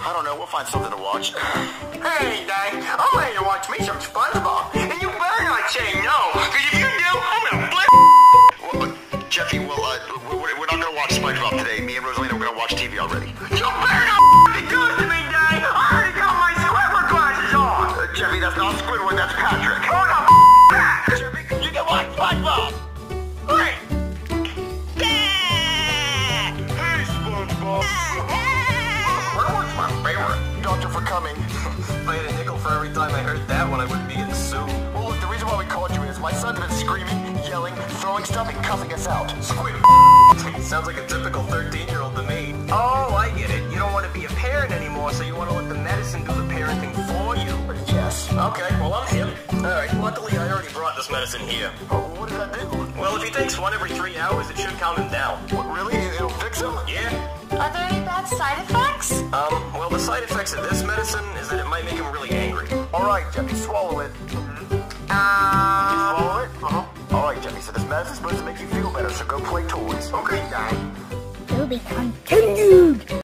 I don't know. We'll find something to watch. Hey, Dad, I'm ready to watch me some SpongeBob. And you better not say no, because if you do, I'm gonna flip. Well, Jeffy, well, uh, we're, we're not gonna watch SpongeBob today. Me and Rosalina, we're gonna watch TV already. You better not good to me, Dad. I already got my Squidward glasses on. Uh, Jeffy, that's not Squidward, that's Patrick. Hold the coming. If I had a nickel for every time I heard that one, I wouldn't be in getting sued. Well, look, the reason why we called you is my son's been screaming, yelling, throwing stuff, and cussing us out. Squid. Sounds like a typical 13-year-old to me. Oh, I get it. You don't want to be a parent anymore, so you want to let the medicine do the parenting for you. Yes. Okay, well, I'm hip. Alright, luckily I already brought this medicine here. Oh, what does that do? Well, if he takes one every three hours, it should calm him down. What, really? It'll fix him? Yeah? Are there any bad side effects? Um, the side effects of this medicine is that it might make him really angry. All right, Jeffy, swallow it. Uh, Swallow it? Uh-huh. All right, Jeffy, so this medicine's supposed to make you feel better, so go play toys. okay, Dad. To be continued.